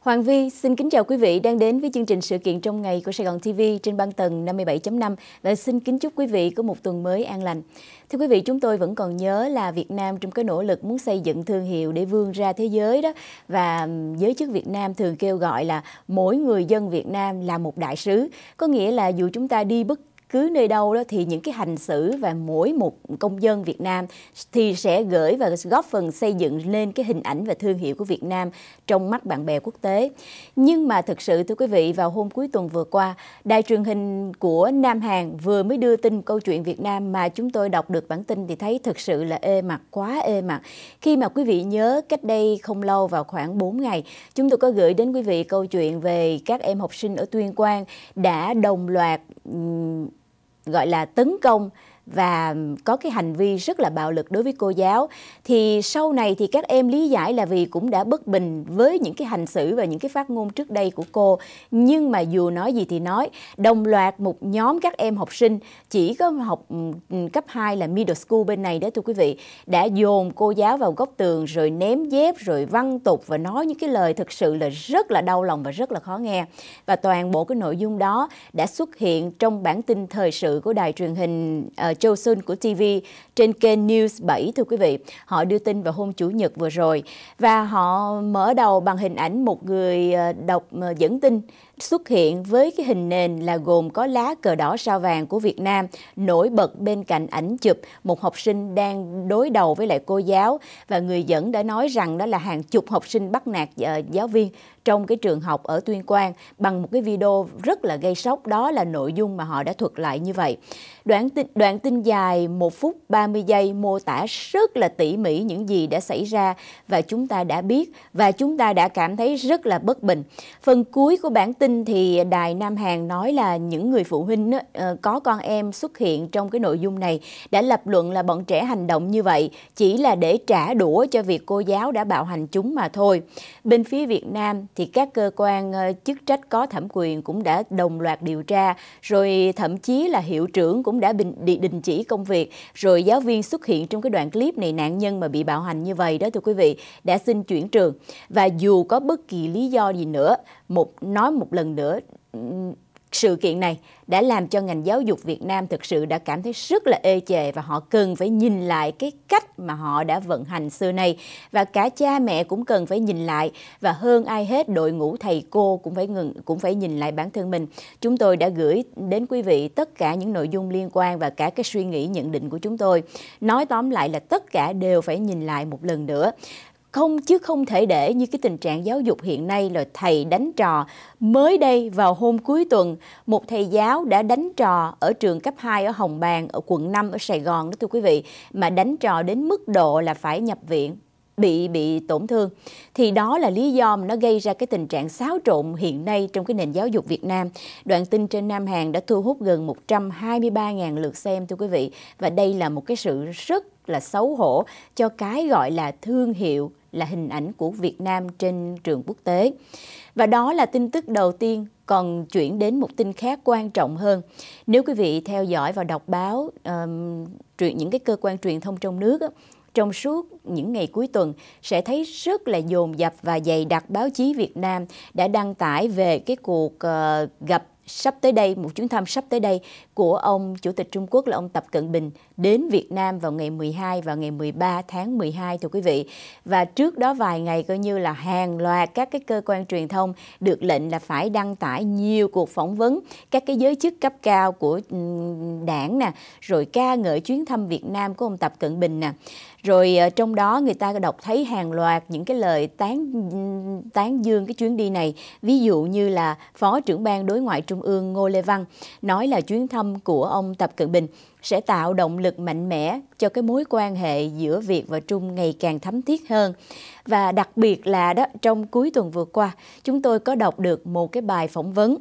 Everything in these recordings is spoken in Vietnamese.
Hoàng Vi xin kính chào quý vị đang đến với chương trình sự kiện trong ngày của Sài Gòn TV trên băng tầng 57.5 và xin kính chúc quý vị có một tuần mới an lành. Thưa quý vị, chúng tôi vẫn còn nhớ là Việt Nam trong cái nỗ lực muốn xây dựng thương hiệu để vươn ra thế giới đó và giới chức Việt Nam thường kêu gọi là mỗi người dân Việt Nam là một đại sứ. Có nghĩa là dù chúng ta đi bất cứ nơi đâu đó thì những cái hành xử và mỗi một công dân Việt Nam thì sẽ gửi và góp phần xây dựng lên cái hình ảnh và thương hiệu của Việt Nam trong mắt bạn bè quốc tế. Nhưng mà thực sự thưa quý vị vào hôm cuối tuần vừa qua, đài truyền hình của Nam Hàn vừa mới đưa tin câu chuyện Việt Nam mà chúng tôi đọc được bản tin thì thấy thực sự là ê mặt quá ê mặt. Khi mà quý vị nhớ cách đây không lâu vào khoảng 4 ngày, chúng tôi có gửi đến quý vị câu chuyện về các em học sinh ở Tuyên Quang đã đồng loạt gọi là tấn công và có cái hành vi rất là bạo lực đối với cô giáo. Thì sau này thì các em lý giải là vì cũng đã bất bình với những cái hành xử và những cái phát ngôn trước đây của cô. Nhưng mà dù nói gì thì nói đồng loạt một nhóm các em học sinh chỉ có học ừ, ừ, cấp 2 là middle school bên này đó thưa quý vị đã dồn cô giáo vào góc tường rồi ném dép rồi văng tục và nói những cái lời thực sự là rất là đau lòng và rất là khó nghe. Và toàn bộ cái nội dung đó đã xuất hiện trong bản tin thời sự của đài truyền hình uh, Châu Xuân của TV trên kênh News 7 thưa quý vị. Họ đưa tin vào hôm Chủ nhật vừa rồi và họ mở đầu bằng hình ảnh một người ờ, đọc ờ, dẫn tin xuất hiện với cái hình nền là gồm có lá cờ đỏ sao vàng của Việt Nam nổi bật bên cạnh ảnh chụp một học sinh đang đối đầu với lại cô giáo và người dẫn đã nói rằng đó là hàng chục học sinh bắt nạt ờ, giáo viên trong cái trường học ở Tuyên Quang bằng một cái video rất là gây sốc đó là nội dung mà họ đã thuật lại như vậy. Đoạn tin, đoạn tin dài 1 phút 30 giây mô tả rất là tỉ mỉ những gì đã xảy ra và chúng ta đã biết và chúng ta đã cảm thấy rất là bất bình. Phần cuối của bản tin thì Đài Nam Hàn nói là những người phụ huynh ờ, có con em xuất hiện trong cái nội dung này đã lập luận là bọn trẻ hành động như vậy chỉ là để trả đũa cho việc cô giáo đã bạo hành chúng mà thôi. Bên phía Việt Nam thì các cơ quan ờ, chức trách có thẩm quyền cũng đã đồng loạt điều tra, rồi thậm chí là hiệu trưởng cũng đã bị đình chỉ công việc, rồi giáo viên xuất hiện trong cái đoạn clip này nạn nhân mà bị bạo hành như vậy đó thưa quý vị, đã xin chuyển trường và dù có bất kỳ lý do gì nữa một, nói một lần nữa, sự kiện này đã làm cho ngành giáo dục Việt Nam thực sự đã cảm thấy rất là ê chề và họ cần phải nhìn lại cái cách mà họ đã vận hành xưa nay và cả cha mẹ cũng cần phải nhìn lại và hơn ai hết, đội ngũ thầy cô cũng phải ngừng, cũng phải nhìn lại bản thân mình. Chúng tôi đã gửi đến quý vị tất cả những nội dung liên quan và cả cái suy nghĩ nhận định của chúng tôi. Nói tóm lại là tất cả đều phải nhìn lại một lần nữa không chứ không thể để như cái tình trạng giáo dục hiện nay là thầy đánh trò. Mới đây vào hôm cuối tuần, một thầy giáo đã đánh trò ở trường cấp 2 ở Hồng Bàng, ở quận 5 ở Sài Gòn đó thưa quý vị, mà đánh trò đến mức độ là phải nhập viện bị bị tổn thương thì đó là lý do mà nó gây ra cái tình trạng xáo trộn hiện nay trong cái nền giáo dục Việt Nam. Đoạn tin trên Nam Hàn đã thu hút gần 123.000 lượt xem thưa quý vị và đây là một cái sự rất là xấu hổ cho cái gọi là thương hiệu là hình ảnh của Việt Nam trên trường quốc tế. Và đó là tin tức đầu tiên, còn chuyển đến một tin khác quan trọng hơn. Nếu quý vị theo dõi và đọc báo um, truyền những cái cơ quan truyền thông trong nước trong suốt những ngày cuối tuần sẽ thấy rất là dồn dập và dày đặc báo chí Việt Nam đã đăng tải về cái cuộc uh, gặp sắp tới đây, một chuyến thăm sắp tới đây của ông Chủ tịch Trung Quốc là ông Tập Cận Bình đến Việt Nam vào ngày 12 và ngày 13 tháng 12 thưa quý vị. Và trước đó vài ngày coi như là hàng loạt các cái cơ quan truyền thông được lệnh là phải đăng tải nhiều cuộc phỏng vấn các cái giới chức cấp cao của đảng nè, rồi ca ngợi chuyến thăm Việt Nam của ông Tập Cận Bình nè. Rồi ờ, trong đó người ta đọc thấy hàng loạt những cái lời tán tán dương cái chuyến đi này. Ví dụ như là Phó trưởng ban đối ngoại Trung ương Ngô Lê Văn nói là chuyến thăm của ông Tập Cận Bình sẽ tạo động lực mạnh mẽ cho cái mối quan hệ giữa Việt và Trung ngày càng thấm thiết hơn. Và đặc biệt là đó trong cuối tuần vừa qua, chúng tôi có đọc được một cái bài phỏng vấn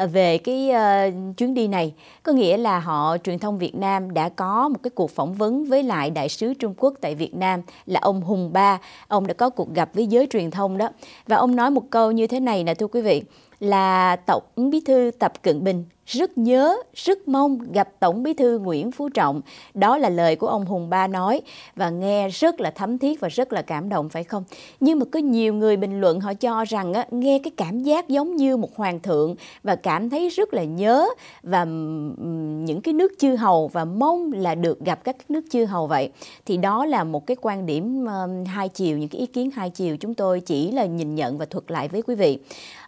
À, về cái uh, chuyến đi này. Có nghĩa là họ truyền thông Việt Nam đã có một cái cuộc phỏng vấn với lại đại sứ Trung Quốc tại Việt Nam là ông Hùng Ba. Ông đã có cuộc gặp với giới truyền thông đó. Và ông nói một câu như thế này nè thưa quý vị là Tổng bí thư Tập Cận Bình rất nhớ, rất mong gặp Tổng Bí thư Nguyễn Phú Trọng. Đó là lời của ông Hùng Ba nói và nghe rất là thấm thiết và rất là cảm động phải không? Nhưng mà có nhiều người bình luận họ cho rằng á, nghe cái cảm giác giống như một hoàng thượng và cảm thấy rất là nhớ và những cái nước chư hầu và mong là được gặp các nước chư hầu vậy. Thì đó là một cái quan điểm hai chiều, những cái ý kiến hai chiều chúng tôi chỉ là nhìn nhận và thuật lại với quý vị.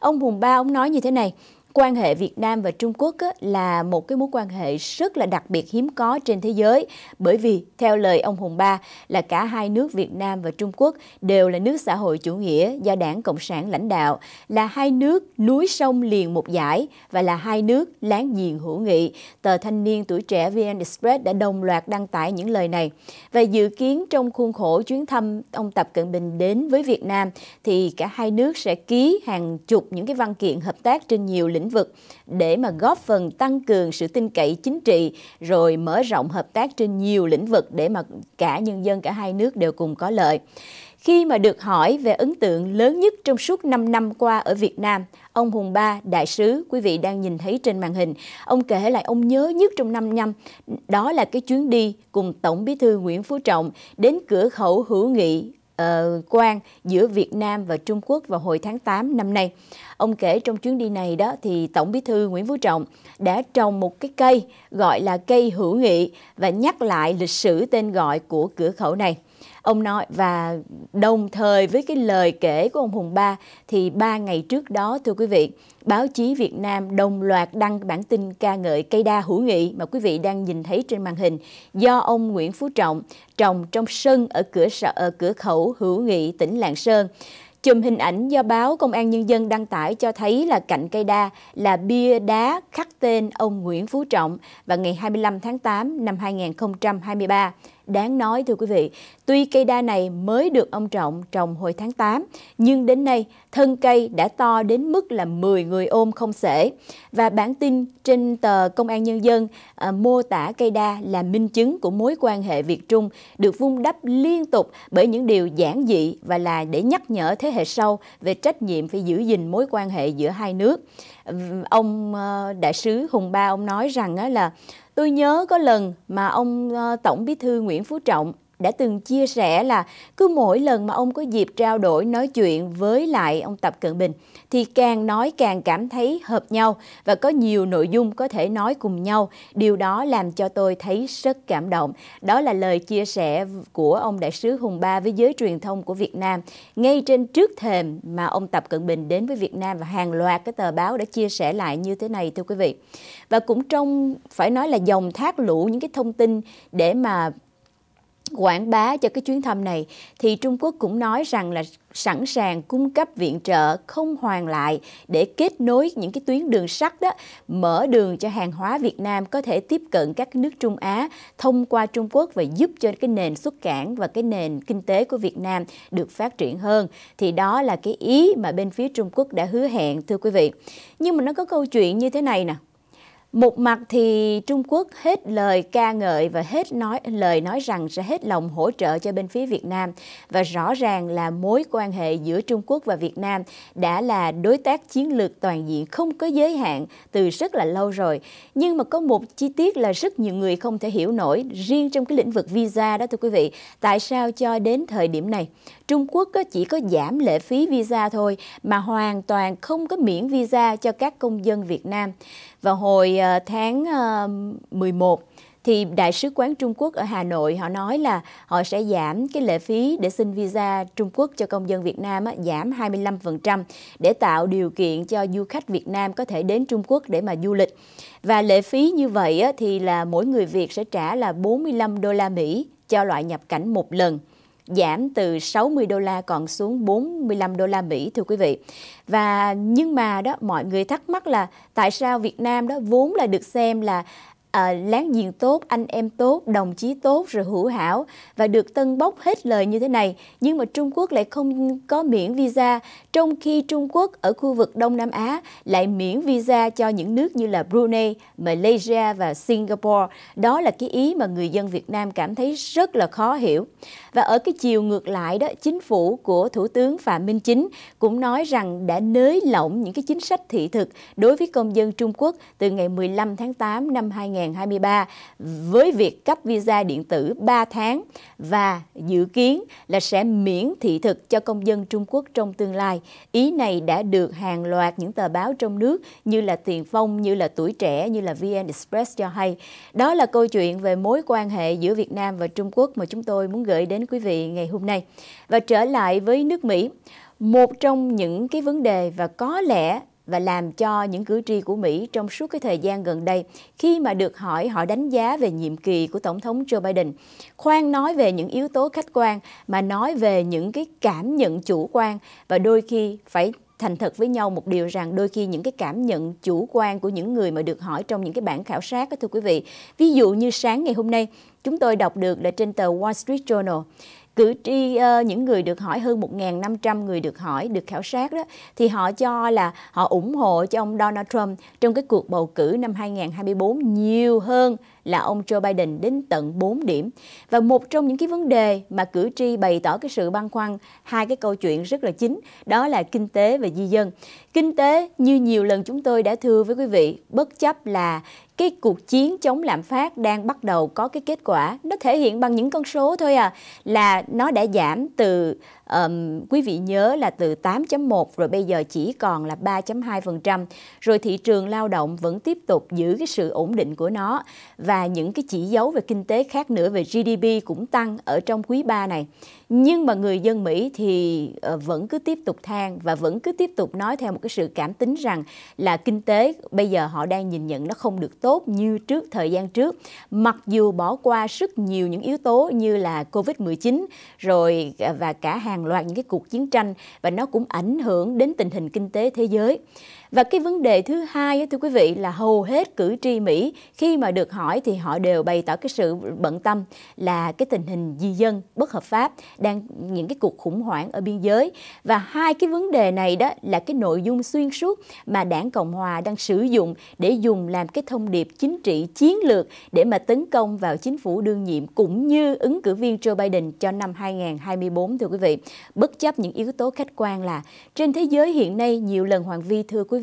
Ông Hùng Ba ông nói như thế này, quan hệ Việt Nam và Trung Quốc là một cái mối quan hệ rất là đặc biệt hiếm có trên thế giới bởi vì theo lời ông Hùng Ba là cả hai nước Việt Nam và Trung Quốc đều là nước xã hội chủ nghĩa do Đảng Cộng sản lãnh đạo, là hai nước núi sông liền một dải và là hai nước láng giềng hữu nghị. Tờ Thanh niên tuổi trẻ VN Express đã đồng loạt đăng tải những lời này. Và dự kiến trong khuôn khổ chuyến thăm ông Tập Cận Bình đến với Việt Nam thì cả hai nước sẽ ký hàng chục những cái văn kiện hợp tác trên nhiều lĩnh lĩnh vực để mà góp phần tăng cường sự tin cậy chính trị rồi mở rộng hợp tác trên nhiều lĩnh vực để mà cả nhân dân cả hai nước đều cùng có lợi. Khi mà được hỏi về ấn tượng lớn nhất trong suốt 5 năm qua ở Việt Nam, ông Hùng Ba, đại sứ, quý vị đang nhìn thấy trên màn hình, ông kể lại ông nhớ nhất trong 5 năm, đó là cái chuyến đi cùng Tổng bí thư Nguyễn Phú Trọng đến cửa khẩu hữu nghị uh, quan giữa Việt Nam và Trung Quốc vào hồi tháng 8 năm nay. Ông kể trong chuyến đi này đó thì Tổng Bí thư Nguyễn Phú Trọng đã trồng một cái cây gọi là cây hữu nghị và nhắc lại lịch sử tên gọi của cửa khẩu này. Ông nói và đồng thời với cái lời kể của ông Hùng Ba thì ba ngày trước đó thưa quý vị, báo chí Việt Nam đồng loạt đăng bản tin ca ngợi cây đa hữu nghị mà quý vị đang nhìn thấy trên màn hình do ông Nguyễn Phú Trọng trồng trong sân ở cửa sở ở cửa khẩu hữu nghị tỉnh Lạng Sơn. Chùm hình ảnh do báo Công an Nhân dân đăng tải cho thấy là cạnh cây đa là bia đá khắc tên ông Nguyễn Phú Trọng vào ngày 25 tháng 8 năm 2023. Đáng nói thưa quý vị, tuy cây đa này mới được ông Trọng trồng hồi tháng 8, nhưng đến nay thân cây đã to đến mức là 10 người ôm không xể. Và bản tin trên tờ Công an Nhân dân à, mô tả cây đa là minh chứng của mối quan hệ Việt-Trung được vun đắp liên tục bởi những điều giản dị và là để nhắc nhở thế hệ sau về trách nhiệm phải giữ gìn mối quan hệ giữa hai nước. Ông à, đại sứ Hùng Ba ông nói rằng là Tôi nhớ có lần mà ông ờ, Tổng Bí thư Nguyễn Phú Trọng đã từng chia sẻ là cứ mỗi lần mà ông có dịp trao đổi nói chuyện với lại ông Tập Cận Bình, thì càng nói càng cảm thấy hợp nhau và có nhiều nội dung có thể nói cùng nhau. Điều đó làm cho tôi thấy rất cảm động. Đó là lời chia sẻ của ông đại sứ Hùng Ba với giới truyền thông của Việt Nam ngay trên trước thềm mà ông Tập Cận Bình đến với Việt Nam và hàng loạt cái tờ báo đã chia sẻ lại như thế này, thưa quý vị. Và cũng trong, phải nói là dòng thác lũ, những cái thông tin để mà quảng bá cho cái chuyến thăm này, thì Trung Quốc cũng nói rằng là sẵn sàng cung cấp viện trợ không hoàn lại để kết nối những cái tuyến đường sắt đó, mở đường cho hàng hóa Việt Nam có thể tiếp cận các nước Trung Á thông qua Trung Quốc và giúp cho cái nền xuất cảng và cái nền kinh tế của Việt Nam được phát triển hơn. Thì đó là cái ý mà bên phía Trung Quốc đã hứa hẹn, thưa quý vị. Nhưng mà nó có câu chuyện như thế này nè một mặt thì Trung Quốc hết lời ca ngợi và hết nói, lời nói rằng sẽ hết lòng hỗ trợ cho bên phía Việt Nam và rõ ràng là mối quan hệ giữa Trung Quốc và Việt Nam đã là đối tác chiến lược toàn diện, không có giới hạn từ rất là lâu rồi. Nhưng mà có một chi tiết là rất nhiều người không thể hiểu nổi riêng trong cái lĩnh vực visa đó, thưa quý vị. Tại sao cho đến thời điểm này Trung Quốc chỉ có giảm lệ phí visa thôi mà hoàn toàn không có miễn visa cho các công dân Việt Nam. Vào hồi ờ, tháng ờ, 11 thì Đại sứ quán Trung Quốc ở Hà Nội họ nói là họ sẽ giảm cái lệ phí để xin visa Trung Quốc cho công dân Việt Nam á, giảm 25% để tạo điều kiện cho du khách Việt Nam có thể đến Trung Quốc để mà du lịch. Và lệ phí như vậy á, thì là mỗi người Việt sẽ trả là 45 đô la Mỹ cho loại nhập cảnh một lần giảm từ 60 đô la còn xuống 45 đô la Mỹ, thưa quý vị. Và nhưng mà đó, mọi người thắc mắc là tại sao Việt Nam đó vốn là được xem là à, láng giềng tốt, anh em tốt, đồng chí tốt rồi hữu hảo và được tân bốc hết lời như thế này. Nhưng mà Trung Quốc lại không có miễn visa, trong khi Trung Quốc ở khu vực Đông Nam Á lại miễn visa cho những nước như là Brunei, Malaysia và Singapore. Đó là cái ý mà người dân Việt Nam cảm thấy rất là khó hiểu. Và ở cái chiều ngược lại đó, chính phủ của Thủ tướng Phạm Minh Chính cũng nói rằng đã nới lỏng những cái chính sách thị thực đối với công dân Trung Quốc từ ngày 15 tháng 8 năm 2023 với việc cấp visa điện tử 3 tháng và dự kiến là sẽ miễn thị thực cho công dân Trung Quốc trong tương lai. Ý này đã được hàng loạt những tờ báo trong nước như là Tiền Phong, như là Tuổi Trẻ, như là VN Express cho hay. Đó là câu chuyện về mối quan hệ giữa Việt Nam và Trung Quốc mà chúng tôi muốn gửi đến quý vị ngày hôm nay. Và trở lại với nước Mỹ, một trong những cái vấn đề và có lẽ và làm cho những cử tri của Mỹ trong suốt cái thời gian gần đây khi mà được hỏi, họ đánh giá về nhiệm kỳ của Tổng thống Joe Biden. Khoan nói về những yếu tố khách quan, mà nói về những cái cảm nhận chủ quan và đôi khi phải thành thật với nhau một điều rằng đôi khi những cái cảm nhận chủ quan của những người mà được hỏi trong những cái bản khảo sát đó thưa quý vị. Ví dụ như sáng ngày hôm nay, chúng tôi đọc được là trên tờ Wall Street Journal cử tri uh, những người được hỏi hơn 1.500 người được hỏi được khảo sát đó thì họ cho là họ ủng hộ cho ông Donald Trump trong cái cuộc bầu cử năm 2024 nhiều hơn là ông Joe Biden đến tận 4 điểm. Và một trong những cái vấn đề mà cử tri bày tỏ cái sự băn khoăn hai cái câu chuyện rất là chính đó là kinh tế và di dân. Kinh tế như nhiều lần chúng tôi đã thưa với quý vị, bất chấp là cái cuộc chiến chống lạm phát đang bắt đầu có cái kết quả. Nó thể hiện bằng những con số thôi à là nó đã giảm từ um, quý vị nhớ là từ 8.1 rồi bây giờ chỉ còn là 3.2%. Rồi thị trường lao động vẫn tiếp tục giữ cái sự ổn định của nó và những cái chỉ dấu về kinh tế khác nữa về GDP cũng tăng ở trong quý 3 này. Nhưng mà người dân Mỹ thì uh, vẫn cứ tiếp tục than và vẫn cứ tiếp tục nói theo một cái sự cảm tính rằng là kinh tế bây giờ họ đang nhìn nhận nó không được tốt như trước thời gian trước. Mặc dù bỏ qua rất nhiều những yếu tố như là Covid-19 rồi ờ, và cả hàng hàng loạt những cái cuộc chiến tranh và nó cũng ảnh hưởng đến tình hình kinh tế thế giới. Và cái vấn đề thứ hai thưa quý vị là hầu hết cử tri Mỹ khi mà được hỏi thì họ đều bày tỏ cái sự bận tâm là cái tình hình di dân bất hợp pháp đang những cái cuộc khủng hoảng ở biên giới và hai cái vấn đề này đó là cái nội dung xuyên suốt mà Đảng Cộng hòa đang sử dụng để dùng làm cái thông điệp chính trị chiến lược để mà tấn công vào chính phủ đương nhiệm cũng như ứng cử viên Joe Biden cho năm 2024 thưa quý vị. Bất chấp những yếu tố khách quan là trên thế giới hiện nay nhiều lần Hoàng Vi thưa quý vị,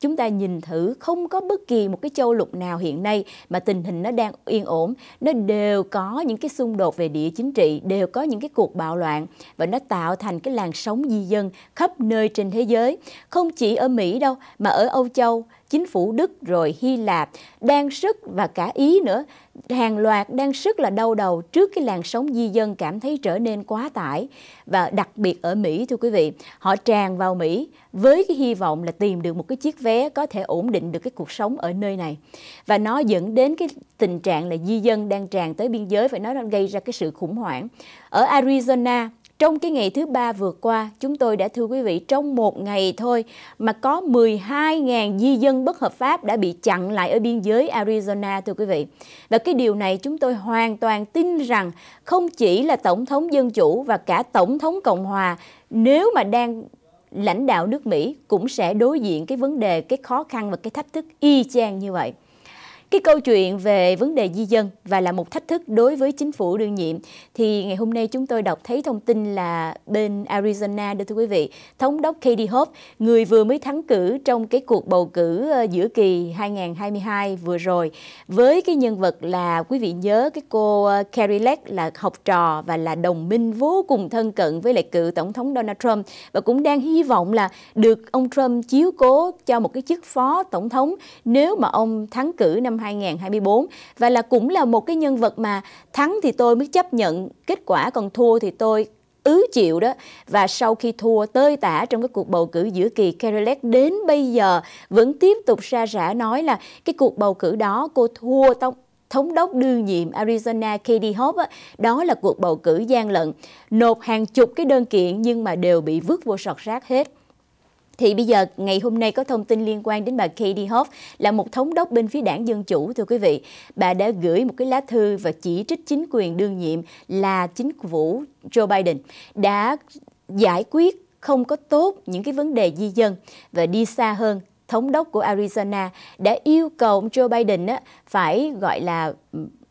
chúng ta nhìn thử không có bất kỳ một cái châu lục nào hiện nay mà tình hình nó đang yên ổn, nó đều có những cái xung đột về địa chính trị, đều có những cái cuộc bạo loạn và nó tạo thành cái làn sóng di dân khắp nơi trên thế giới. Không chỉ ở Mỹ đâu mà ở Âu Châu, chính phủ Đức rồi Hy Lạp đang sức và cả Ý nữa. Hàng loạt đang sức là đau đầu trước cái làn sóng di dân cảm thấy trở nên quá tải. Và đặc biệt ở Mỹ, thưa quý vị, họ tràn vào Mỹ với cái hy vọng là tìm được một cái chiếc vé có thể ổn định được cái cuộc sống ở nơi này. Và nó dẫn đến cái tình trạng là di dân đang tràn tới biên giới và nó đang gây ra cái sự khủng hoảng. Ở Arizona trong cái ngày thứ ba vừa qua, chúng tôi đã thưa quý vị, trong một ngày thôi mà có 12.000 di dân bất hợp pháp đã bị chặn lại ở biên giới Arizona thưa quý vị. Và cái điều này chúng tôi hoàn toàn tin rằng không chỉ là Tổng thống Dân Chủ và cả Tổng thống Cộng Hòa nếu mà đang lãnh đạo nước Mỹ cũng sẽ đối diện cái vấn đề, cái khó khăn và cái thách thức y chang như vậy. Cái câu chuyện về vấn đề di dân và là một thách thức đối với chính phủ đương nhiệm. Thì ngày hôm nay chúng tôi đọc thấy thông tin là bên Arizona đó thưa quý vị, thống đốc Katie Hope, người vừa mới thắng cử trong cái cuộc bầu cử ờ, giữa kỳ 2022 vừa rồi. Với cái nhân vật là quý vị nhớ cái cô ờ, Carrie Lake là học trò và là đồng minh vô cùng thân cận với lại cựu tổng thống Donald Trump và cũng đang hy vọng là được ông Trump chiếu cố cho một cái chức phó tổng thống. Nếu mà ông thắng cử năm 2024 và là cũng là một cái nhân vật mà thắng thì tôi mới chấp nhận kết quả còn thua thì tôi ứ chịu đó. Và sau khi thua tơi tả trong cái cuộc bầu cử giữa kỳ Kerelec đến bây giờ vẫn tiếp tục ra rã nói là cái cuộc bầu cử đó cô thua tông thống đốc đương nhiệm Arizona Katie Hope đó, đó là cuộc bầu cử gian lận nộp hàng chục cái đơn kiện nhưng mà đều bị vứt vô sọt rác hết thì bây giờ ngày hôm nay có thông tin liên quan đến bà Katie Hoff là một thống đốc bên phía đảng Dân Chủ thưa quý vị. Bà đã gửi một cái lá thư và chỉ trích chính quyền đương nhiệm là chính phủ Joe Biden đã giải quyết không có tốt những cái vấn đề di dân và đi xa hơn thống đốc của Arizona đã yêu cầu ông Joe Biden á, phải gọi là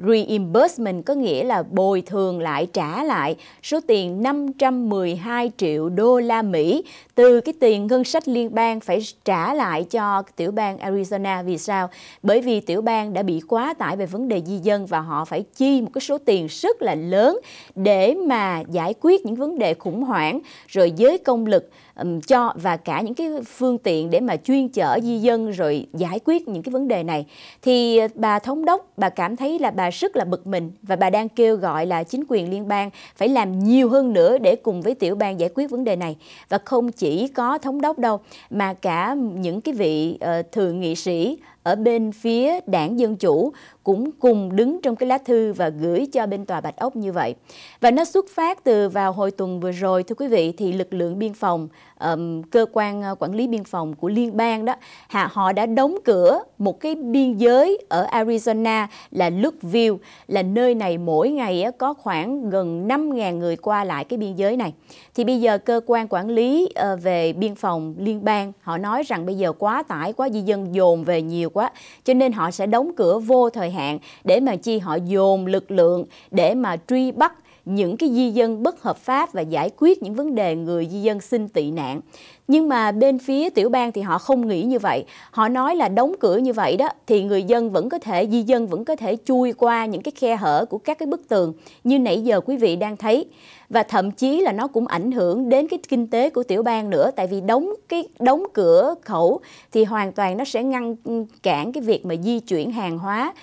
reimbursement có nghĩa là bồi thường lại trả lại số tiền 512 triệu đô la Mỹ từ cái tiền ngân sách liên bang phải trả lại cho tiểu bang Arizona vì sao? Bởi vì tiểu bang đã bị quá tải về vấn đề di dân và họ phải chi một cái số tiền rất là lớn để mà giải quyết những vấn đề khủng hoảng rồi giới công lực um, cho và cả những cái phương tiện để mà chuyên chở di dân rồi giải quyết những cái vấn đề này thì ờ, bà thống đốc bà cảm thấy là bà rất là bực mình và bà đang kêu gọi là chính quyền liên bang phải làm nhiều hơn nữa để cùng với tiểu bang giải quyết vấn đề này. Và không chỉ có thống đốc đâu mà cả những cái vị uh, thượng nghị sĩ ở bên phía đảng Dân Chủ cũng cùng đứng trong cái lá thư và gửi cho bên tòa Bạch Ốc như vậy. Và nó xuất phát từ vào hồi tuần vừa rồi thưa quý vị thì lực lượng biên phòng um, cơ quan ờ, quản lý biên phòng của liên bang đó họ đã đóng cửa một cái biên giới ở Arizona là Lookville là nơi này mỗi ngày có khoảng gần 5.000 người qua lại cái biên giới này. Thì bây giờ cơ quan quản lý ờ, về biên phòng liên bang họ nói rằng bây giờ quá tải quá di dân dồn về nhiều quá cho nên họ sẽ đóng cửa vô thời hạn để mà chi, họ dồn lực lượng để mà truy bắt những cái di dân bất hợp pháp và giải quyết những vấn đề người di dân xin tị nạn. Nhưng mà bên phía tiểu bang thì họ không nghĩ như vậy. Họ nói là đóng cửa như vậy đó, thì người dân vẫn có thể, di dân vẫn có thể chui qua những cái khe hở của các cái bức tường như nãy giờ quý vị đang thấy. Và thậm chí là nó cũng ảnh hưởng đến cái kinh tế của tiểu bang nữa, tại vì đóng cái, đóng cửa khẩu thì hoàn toàn nó sẽ ngăn cản cái việc mà di chuyển hàng hóa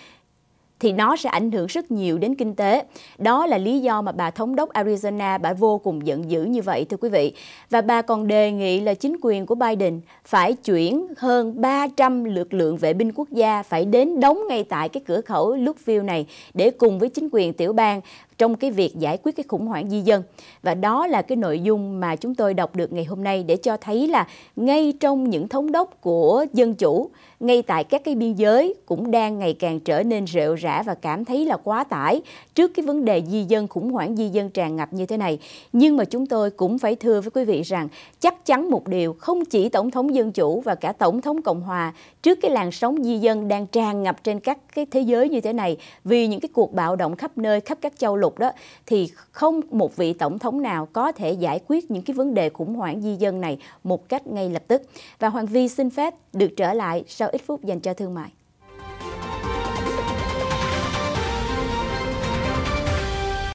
thì nó sẽ ảnh hưởng rất nhiều đến kinh tế. Đó là lý do mà bà thống đốc Arizona, bà vô cùng giận dữ như vậy, thưa quý vị. Và bà còn đề nghị là chính quyền của Biden phải chuyển hơn 300 lực lượng vệ binh quốc gia phải đến đóng ngay tại cái cửa khẩu Lookville này để cùng với chính quyền tiểu bang trong cái việc giải quyết cái khủng hoảng di dân. Và đó là cái nội dung mà chúng tôi đọc được ngày hôm nay để cho thấy là ngay trong những thống đốc của dân chủ, ngay tại các cái biên giới cũng đang ngày càng trở nên rệu rã và cảm thấy là quá tải trước cái vấn đề di dân khủng hoảng di dân tràn ngập như thế này. Nhưng mà chúng tôi cũng phải thưa với quý vị rằng chắc chắn một điều không chỉ tổng thống dân chủ và cả tổng thống cộng hòa trước cái làn sóng di dân đang tràn ngập trên các cái thế giới như thế này vì những cái cuộc bạo động khắp nơi khắp các châu lục lục đó, thì không một vị tổng thống nào có thể giải quyết những cái vấn đề khủng hoảng di dân này một cách ngay lập tức. Và Hoàng Vi xin phép được trở lại sau ít phút dành cho thương mại.